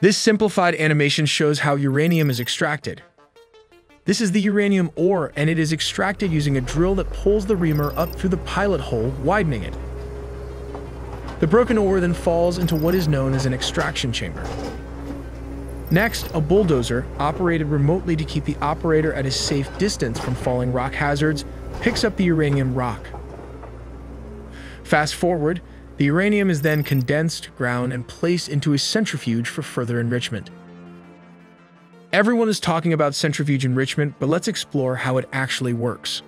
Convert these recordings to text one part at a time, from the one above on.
This simplified animation shows how uranium is extracted. This is the uranium ore, and it is extracted using a drill that pulls the reamer up through the pilot hole, widening it. The broken ore then falls into what is known as an extraction chamber. Next, a bulldozer, operated remotely to keep the operator at a safe distance from falling rock hazards, picks up the uranium rock. Fast forward, the uranium is then condensed, ground, and placed into a centrifuge for further enrichment. Everyone is talking about centrifuge enrichment, but let's explore how it actually works.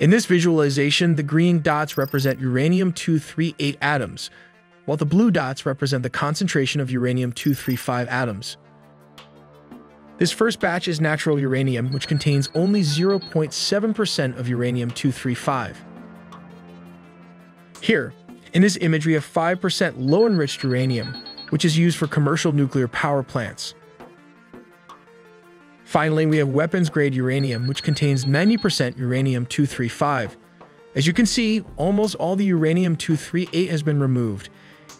In this visualization, the green dots represent uranium-238 atoms, while the blue dots represent the concentration of uranium-235 atoms. This first batch is natural uranium, which contains only 0.7% of uranium-235. Here, in this image, we have 5% low-enriched uranium, which is used for commercial nuclear power plants. Finally, we have weapons-grade uranium, which contains 90% uranium-235. As you can see, almost all the uranium-238 has been removed,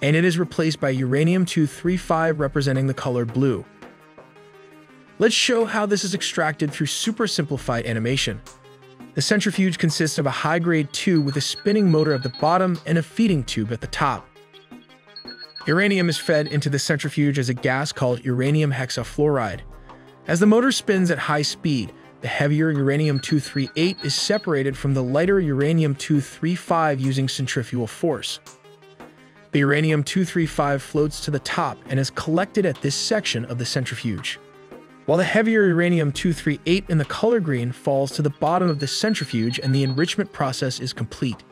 and it is replaced by uranium-235 representing the color blue. Let's show how this is extracted through super simplified animation. The centrifuge consists of a high-grade tube with a spinning motor at the bottom and a feeding tube at the top. Uranium is fed into the centrifuge as a gas called uranium hexafluoride. As the motor spins at high speed, the heavier uranium-238 is separated from the lighter uranium-235 using centrifugal force. The uranium-235 floats to the top and is collected at this section of the centrifuge while the heavier uranium-238 in the color green falls to the bottom of the centrifuge and the enrichment process is complete.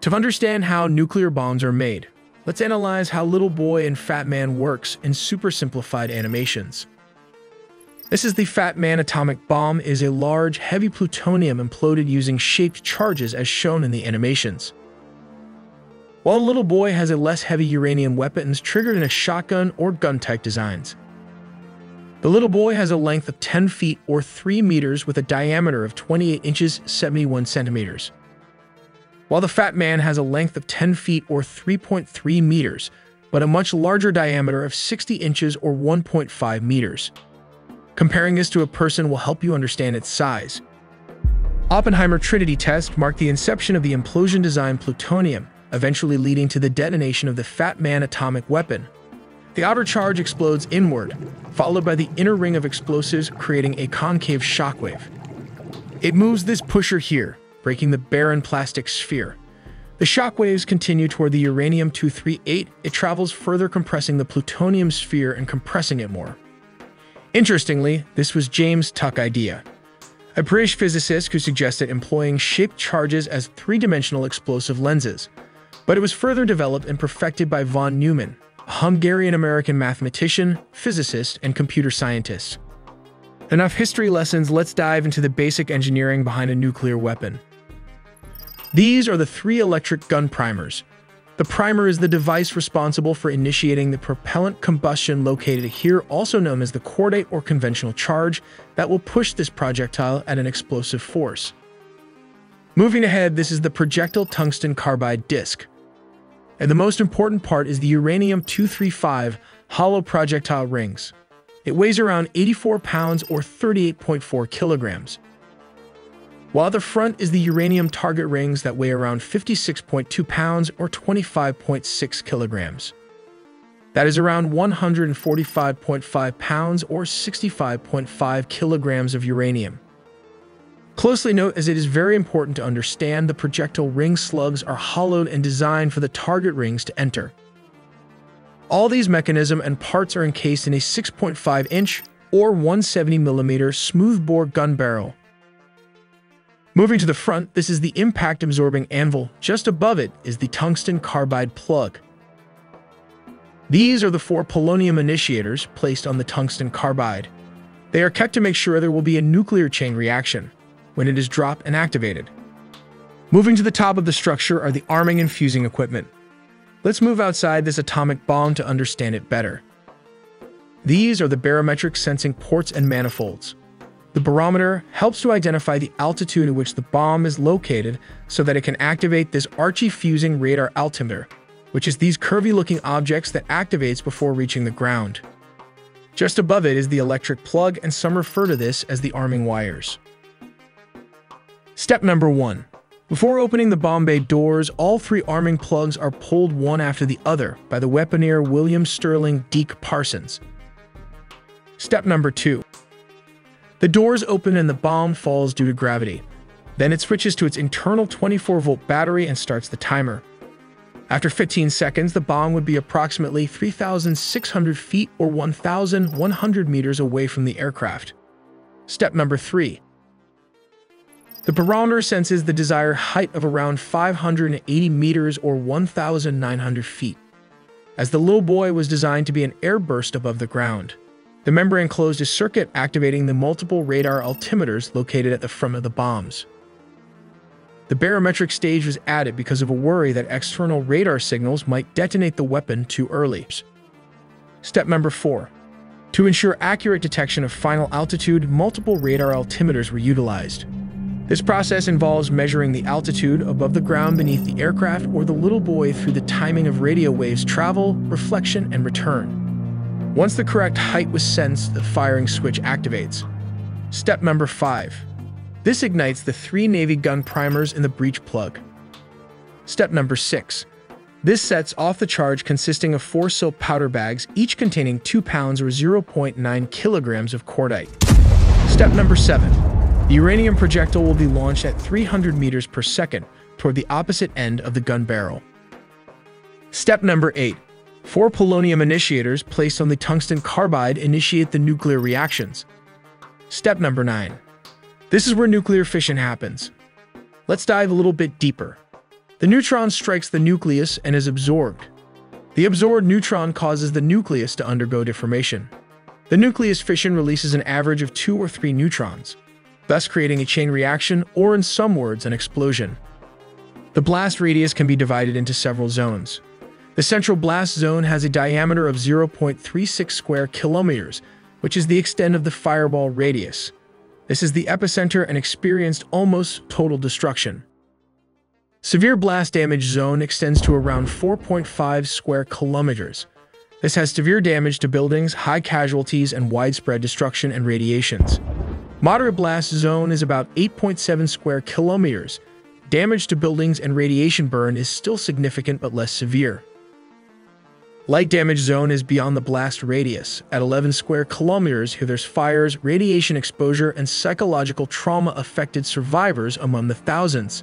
To understand how nuclear bombs are made, let's analyze how Little Boy and Fat Man works in super simplified animations. This is the Fat Man atomic bomb is a large, heavy plutonium imploded using shaped charges as shown in the animations. While Little Boy has a less heavy uranium weapons triggered in a shotgun or gun-type designs. The little boy has a length of 10 feet or 3 meters with a diameter of 28 inches 71 centimeters. While the fat man has a length of 10 feet or 3.3 meters, but a much larger diameter of 60 inches or 1.5 meters. Comparing this to a person will help you understand its size. Oppenheimer Trinity test marked the inception of the implosion-designed plutonium, eventually leading to the detonation of the Fat Man atomic weapon, the outer charge explodes inward, followed by the inner ring of explosives creating a concave shockwave. It moves this pusher here, breaking the boron plastic sphere. The shockwaves continue toward the uranium-238. It travels further compressing the plutonium sphere and compressing it more. Interestingly, this was James Tuck idea, a British physicist who suggested employing shaped charges as three-dimensional explosive lenses. But it was further developed and perfected by von Neumann, Hungarian-American mathematician, physicist, and computer scientist. Enough history lessons, let's dive into the basic engineering behind a nuclear weapon. These are the three electric gun primers. The primer is the device responsible for initiating the propellant combustion located here, also known as the cordite or conventional charge, that will push this projectile at an explosive force. Moving ahead, this is the projectile tungsten carbide disc, and the most important part is the uranium-235 hollow projectile rings. It weighs around 84 pounds or 38.4 kilograms. While the front is the uranium target rings that weigh around 56.2 pounds or 25.6 kilograms. That is around 145.5 pounds or 65.5 kilograms of uranium. Closely note as it is very important to understand the projectile ring slugs are hollowed and designed for the target rings to enter. All these mechanism and parts are encased in a 6.5 inch or 170mm smoothbore gun barrel. Moving to the front, this is the impact-absorbing anvil. Just above it is the tungsten carbide plug. These are the four polonium initiators placed on the tungsten carbide. They are kept to make sure there will be a nuclear chain reaction when it is dropped and activated. Moving to the top of the structure are the arming and fusing equipment. Let's move outside this atomic bomb to understand it better. These are the barometric sensing ports and manifolds. The barometer helps to identify the altitude at which the bomb is located so that it can activate this Archie fusing radar altimeter. which is these curvy-looking objects that activates before reaching the ground. Just above it is the electric plug, and some refer to this as the arming wires. Step number 1. Before opening the bomb bay doors, all three arming plugs are pulled one after the other by the weaponeer William Sterling Deak Parsons. Step number 2. The doors open and the bomb falls due to gravity. Then it switches to its internal 24-volt battery and starts the timer. After 15 seconds, the bomb would be approximately 3,600 feet or 1,100 meters away from the aircraft. Step number 3. The barometer senses the desired height of around 580 meters or 1,900 feet, as the little boy was designed to be an airburst above the ground. The membrane closed a circuit activating the multiple radar altimeters located at the front of the bombs. The barometric stage was added because of a worry that external radar signals might detonate the weapon too early. Step number 4. To ensure accurate detection of final altitude, multiple radar altimeters were utilized. This process involves measuring the altitude above the ground beneath the aircraft or the little boy through the timing of radio waves travel, reflection, and return. Once the correct height was sensed, the firing switch activates. Step number 5. This ignites the three Navy gun primers in the breech plug. Step number 6. This sets off the charge consisting of four silk powder bags, each containing 2 pounds or 0.9 kilograms of cordite. Step number 7. The uranium projectile will be launched at 300 meters per second toward the opposite end of the gun barrel. Step number 8. Four polonium initiators placed on the tungsten carbide initiate the nuclear reactions. Step number 9. This is where nuclear fission happens. Let's dive a little bit deeper. The neutron strikes the nucleus and is absorbed. The absorbed neutron causes the nucleus to undergo deformation. The nucleus fission releases an average of two or three neutrons, thus creating a chain reaction, or in some words, an explosion. The blast radius can be divided into several zones. The central blast zone has a diameter of 0.36 square kilometers, which is the extent of the fireball radius. This is the epicenter and experienced almost total destruction. Severe blast damage zone extends to around 4.5 square kilometers. This has severe damage to buildings, high casualties, and widespread destruction and radiations. Moderate blast zone is about 8.7 square kilometers. Damage to buildings and radiation burn is still significant but less severe. Light damage zone is beyond the blast radius. At 11 square kilometers, here there's fires, radiation exposure, and psychological trauma affected survivors among the thousands.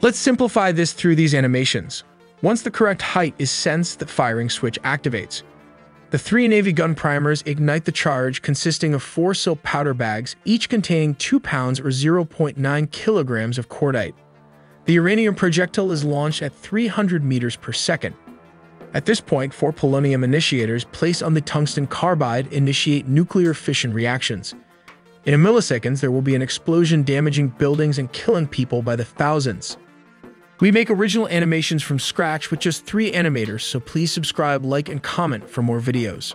Let's simplify this through these animations. Once the correct height is sensed, the firing switch activates. The three Navy gun primers ignite the charge consisting of four silk powder bags, each containing 2 pounds or 0.9 kilograms of cordite. The uranium projectile is launched at 300 meters per second. At this point, four polonium initiators placed on the tungsten carbide initiate nuclear fission reactions. In a milliseconds, there will be an explosion damaging buildings and killing people by the thousands. We make original animations from scratch with just three animators, so please subscribe, like, and comment for more videos.